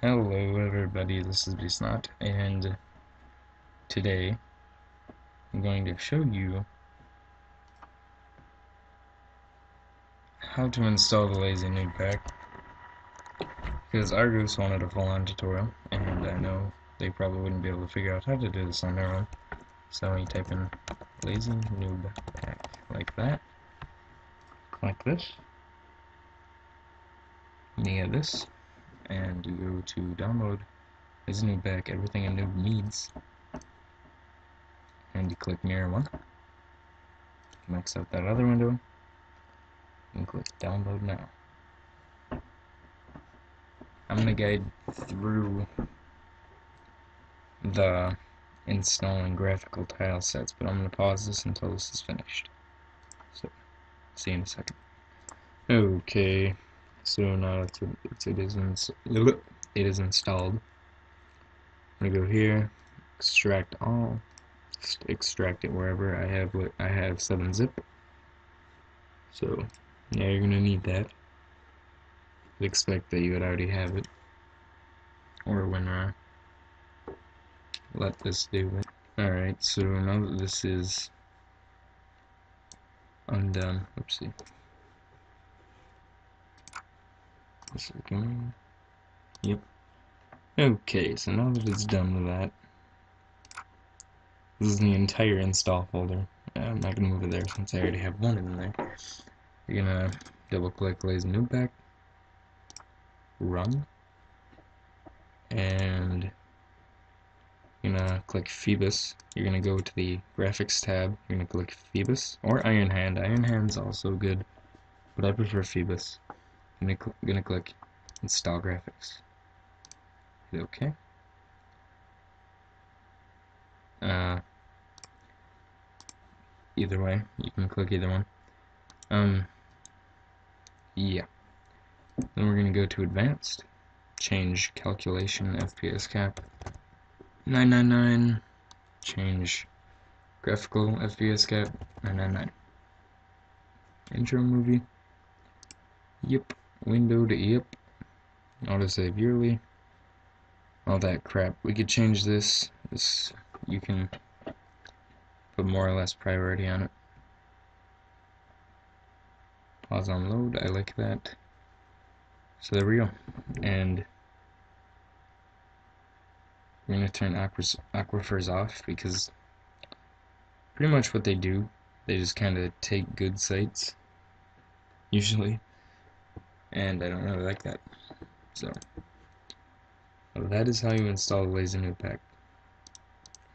Hello everybody, this is Bsnott, and today I'm going to show you how to install the Lazy Newb Pack because Argus wanted a full-on tutorial, and I know they probably wouldn't be able to figure out how to do this on their own, so you type in Lazy Newb Pack like that, like this, you get this, and you go to download Lazy Newb Pack, everything a noob needs, and you click mirror one, max out that other window, and click download now. I'm gonna guide through the installing graphical tile sets, but I'm gonna pause this until this is finished. So, see you in a second. Okay, so now it is it is installed. I'm gonna go here, extract all, extract it wherever I have I have 7-zip. So yeah, you're gonna need that. I'd expect that you would already have it, or WinRAR. Uh, let this do it. Alright, so now that this is undone, oopsie. This is going. Yep. Okay, so now that it's done with that, this is the entire install folder. Uh, I'm not gonna move it there since I already have one in there. You're gonna double click Lazy Newb Pack, run, and you're gonna click Phoebus. You're gonna go to the graphics tab. You're gonna click Phoebus or Iron Hand. Iron Hand's also good, but I prefer Phoebus. I'm gonna, gonna click Install Graphics. Hit OK. Uh, either way, you can click either one. Um, yeah. Then we're gonna go to Advanced, change Calculation FPS Cap, 999, change Graphical FPS Cap, 999. Intro movie, yep window to yep, autosave yearly, all that crap. We could change this. This you can put more or less priority on it. Pause on load. I like that. So there we go. And we're gonna turn aquifers off because pretty much what they do, they just kind of take good sites, usually, and I don't really like that. So, that is how you install the Lazy Newb Pack.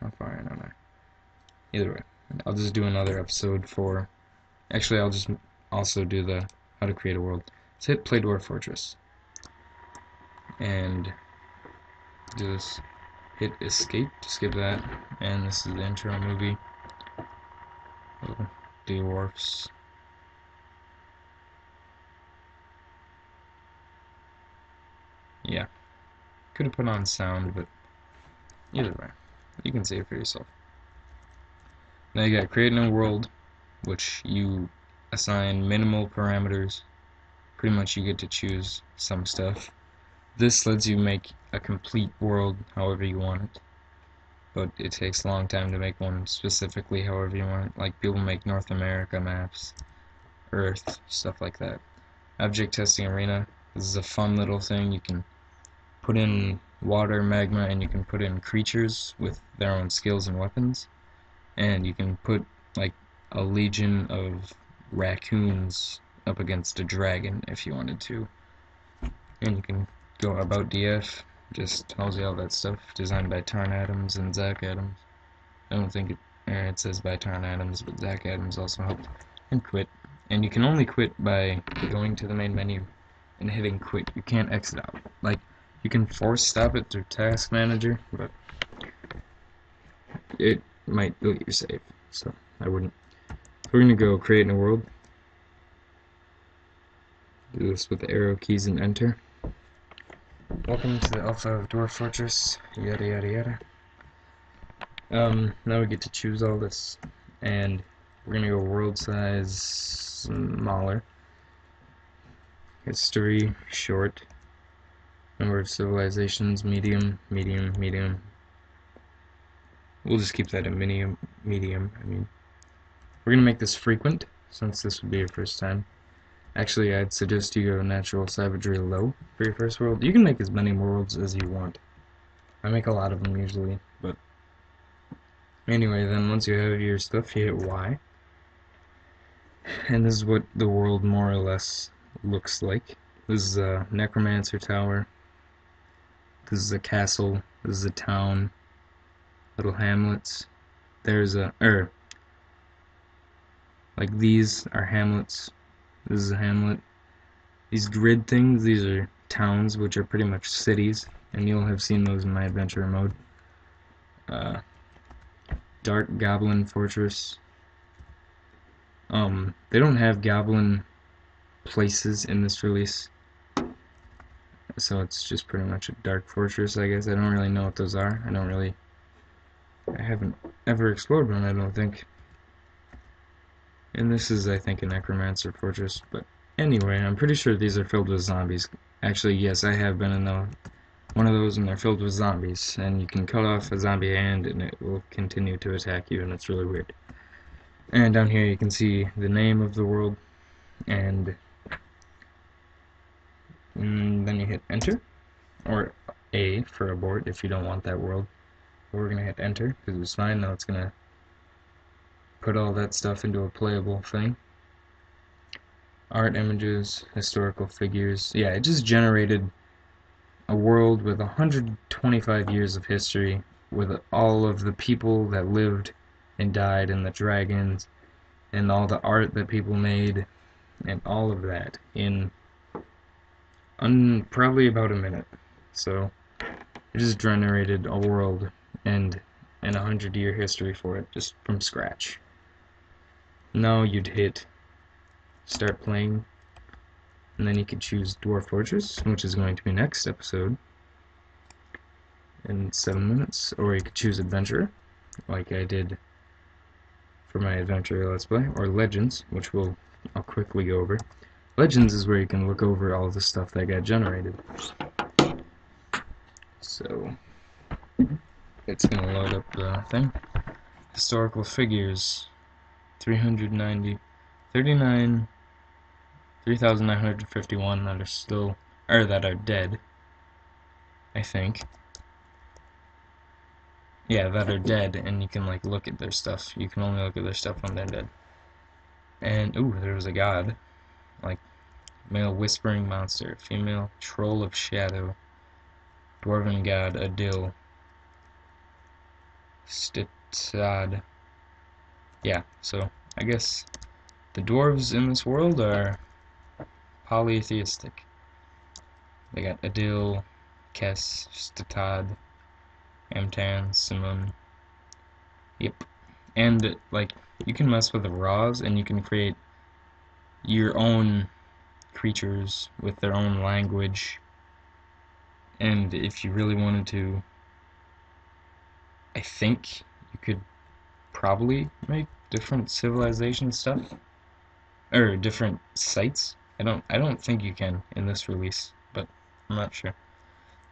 How far in am I? Either way, I'll just do another episode for. Actually, I'll just also do the how to create a world. Let's hit play Dwarf Fortress and do this. Hit escape to skip that, and this is the intro movie. Dwarfs. Yeah. Could have put on sound, but either way, you can see it for yourself. Now you got create a new world, which you assign minimal parameters. Pretty much you get to choose some stuff. This lets you make a complete world however you want it. But it takes a long time to make one specifically however you want it. Like people make North America maps, Earth, stuff like that. Object Testing Arena. This is a fun little thing. You can put in water, magma, and you can put in creatures with their own skills and weapons. And you can put like a legion of raccoons up against a dragon if you wanted to. And you can go about DF, just tells you all that stuff, designed by Tarn Adams and Zach Adams. I don't think it, eh, it says by Tarn Adams, but Zach Adams also helped. And quit. And you can only quit by going to the main menu and hitting quit. You can't exit out. Like, you can force stop it through Task Manager, but it might delete your save, so I wouldn't. We're gonna go create a world. Do this with the arrow keys and enter. Welcome to the alpha of Dwarf Fortress, yada yada yada. Um, now we get to choose all this, and we're gonna go world size smaller. History, short, Number of civilizations, medium, medium, medium. We'll just keep that at medium, medium. I mean, we're gonna make this frequent since this would be your first time. Actually, I'd suggest you go natural savagery low for your first world. You can make as many worlds as you want. I make a lot of them usually, but anyway, then once you have your stuff, you hit Y. And this is what the world more or less looks like. This is a necromancer tower. This is a castle. This is a town. Little hamlets. There's a er. Like these are hamlets. This is a hamlet. These grid things, these are towns, which are pretty much cities, and you'll have seen those in my adventure mode. Uh, Dark Goblin Fortress. Um, they don't have goblin places in this release. So it's just pretty much a dark fortress, I guess. I don't really know what those are. I don't really... I haven't ever explored one, I don't think. And this is, I think, a necromancer fortress. But anyway, I'm pretty sure these are filled with zombies. Actually, yes, I have been in the, one of those and they're filled with zombies. And you can cut off a zombie hand and it will continue to attack you, and it's really weird. And down here you can see the name of the world and and then you hit enter or A for abort if you don't want that world. We're gonna hit enter because it's fine now it's gonna put all that stuff into a playable thing. Art images historical figures yeah it just generated a world with 125 years of history with all of the people that lived and died and the dragons and all the art that people made and all of that in un probably about a minute. So it just generated a world and and a hundred year history for it just from scratch. Now you'd hit start playing and then you could choose Dwarf Fortress, which is going to be next episode in seven minutes, or you could choose Adventure, like I did for my Adventure Let's Play, or Legends, which we'll I'll quickly go over. Legends is where you can look over all the stuff that got generated. So, it's going to load up the thing. Historical figures. 390, 39, 3,951 that are still, or that are dead. I think. Yeah, that are dead, and you can, like, look at their stuff. You can only look at their stuff when they're dead. And, ooh, there was a god. Like, male whispering monster, female troll of shadow, dwarven god, Adil, Stitad. Yeah, so, I guess the dwarves in this world are polytheistic. They got Adil, Kes, Stitad, Amtan, Simon. Yep. And, like, you can mess with the raws and you can create your own creatures with their own language. And if you really wanted to I think you could probably make different civilization stuff or different sites. I don't I don't think you can in this release but I'm not sure.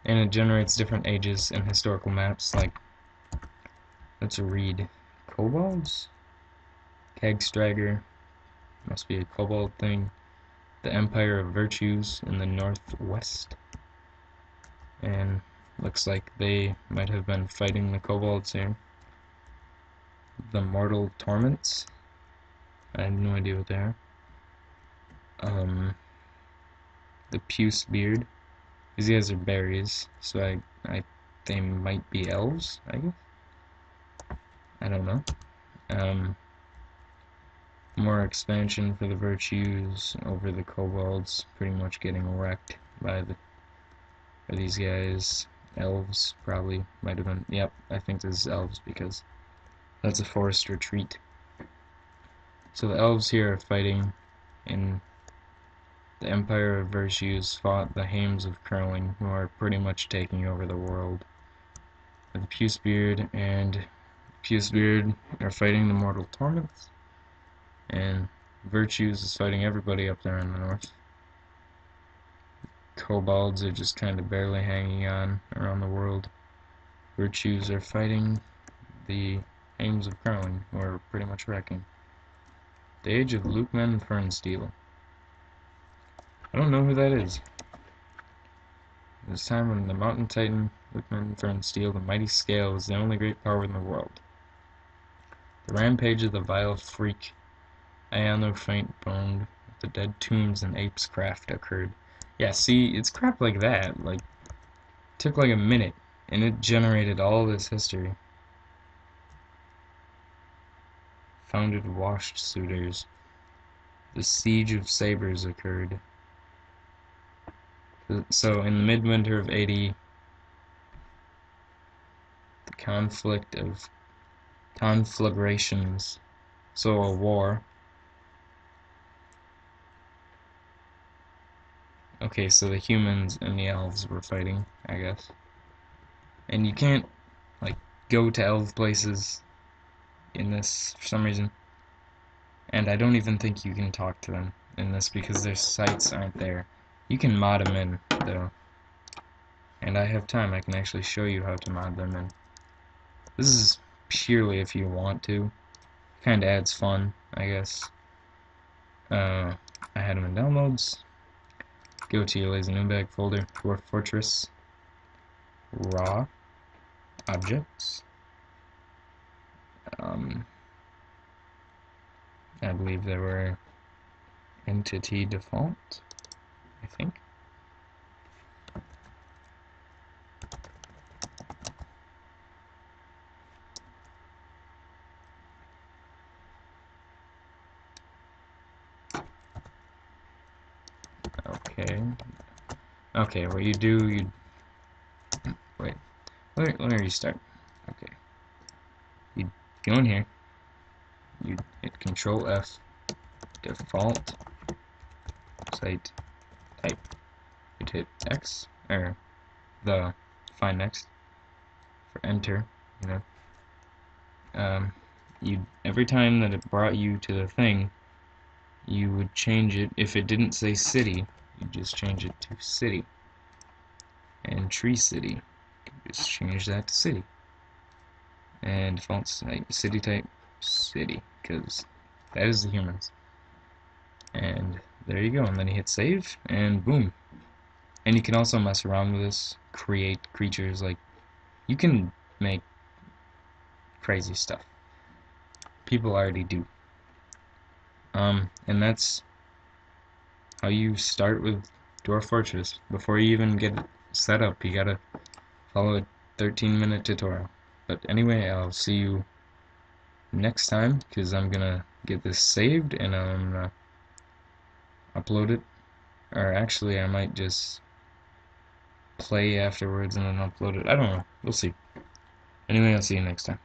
And it generates different ages and historical maps like let's read kobolds Hagstrager, must be a kobold thing. The Empire of Virtues in the northwest. And looks like they might have been fighting the kobolds here. The Mortal Torments. I have no idea what they are. Um, the Puce Beard. These guys are berries, so I, I, they might be elves, I guess. I don't know. Um, more expansion for the virtues over the kobolds pretty much getting wrecked by the by these guys. Elves probably might have been yep I think this is elves because that's a forest retreat. So the elves here are fighting in the Empire of Virtues fought the Hames of Curling who are pretty much taking over the world. The Pucebeard and Pucebeard are fighting the Mortal Torments and Virtues is fighting everybody up there in the north. kobolds are just kind of barely hanging on around the world. Virtues are fighting the aims of Carwin, who are pretty much wrecking. The Age of Lukeman and Fernsteel. I don't know who that is. This time when the Mountain Titan, Lukeman, and Fernsteel, the mighty scale was the only great power in the world. The rampage of the vile freak, Ayano faint boned, the dead tombs and apes craft occurred. Yeah, see, it's crap like that. Like, took like a minute, and it generated all this history. Founded washed suitors. The siege of sabers occurred. So, in the midwinter of 80, the conflict of conflagrations, so a war, Okay, so the humans and the elves were fighting, I guess. And you can't, like, go to elf places in this for some reason. And I don't even think you can talk to them in this because their sites aren't there. You can mod them in, though. And I have time, I can actually show you how to mod them in. This is purely if you want to. Kinda adds fun, I guess. Uh, I had them in downloads. Go to your lazy bag folder, Dwarf Fortress, raw, objects. Um, I believe there were entity default, I think. Okay. Okay, what you do, you... Wait. Let me, restart. Okay. You go in here. You hit Control F. Default. Site. Type. You hit X. Or the find next. For enter. You know. Um, you every time that it brought you to the thing, you would change it if it didn't say city you just change it to city. And tree city, just change that to city. And default type, city type, city, because that is the humans. And there you go, and then you hit save, and boom. And you can also mess around with this, create creatures, like, you can make crazy stuff. People already do. Um, and that's how you start with Dwarf Fortress. Before you even get set up, you gotta follow a 13 minute tutorial. But anyway, I'll see you next time, because I'm gonna get this saved and I'm gonna upload it. Or actually, I might just play afterwards and then upload it. I don't know. We'll see. Anyway, I'll see you next time.